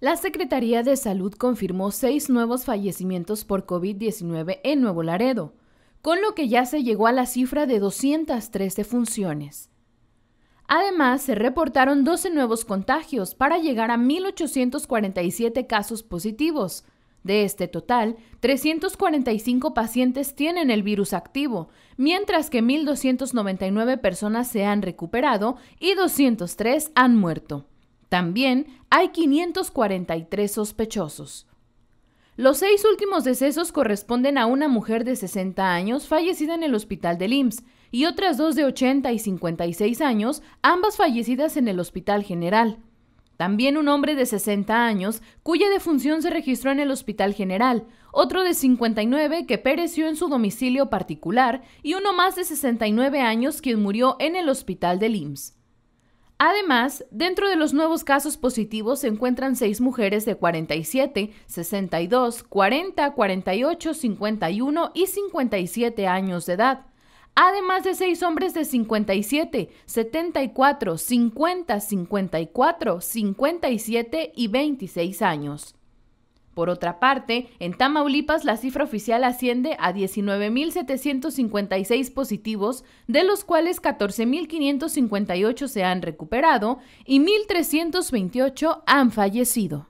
La Secretaría de Salud confirmó seis nuevos fallecimientos por COVID-19 en Nuevo Laredo, con lo que ya se llegó a la cifra de 213 funciones. Además, se reportaron 12 nuevos contagios para llegar a 1.847 casos positivos. De este total, 345 pacientes tienen el virus activo, mientras que 1.299 personas se han recuperado y 203 han muerto. También hay 543 sospechosos. Los seis últimos decesos corresponden a una mujer de 60 años fallecida en el hospital del IMSS y otras dos de 80 y 56 años, ambas fallecidas en el Hospital General. También un hombre de 60 años cuya defunción se registró en el Hospital General, otro de 59 que pereció en su domicilio particular y uno más de 69 años quien murió en el Hospital del IMSS. Además, dentro de los nuevos casos positivos se encuentran seis mujeres de 47, 62, 40, 48, 51 y 57 años de edad, además de seis hombres de 57, 74, 50, 54, 57 y 26 años. Por otra parte, en Tamaulipas la cifra oficial asciende a 19.756 positivos, de los cuales 14.558 se han recuperado y 1.328 han fallecido.